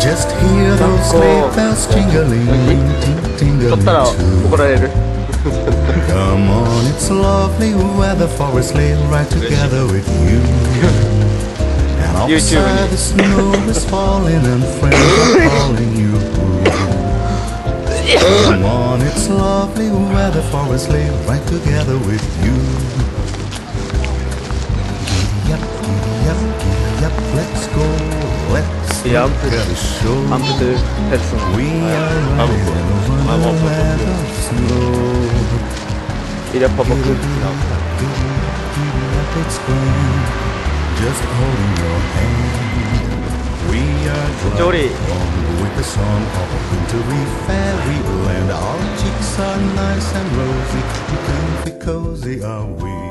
Just hear those sleigh bells jingling, tingling too. Come on, it's lovely weather for a sleigh ride together with you. And the snow is falling and friends are calling you. Come on, it's lovely weather for a sleigh ride together with you. the ampute, ampute personal. I'm, I'm also popular. Idę po. Just holding your hand. We are driving with the song of a wintry fairyland. Our cheeks are nice and rosy. Comfy cozy are we?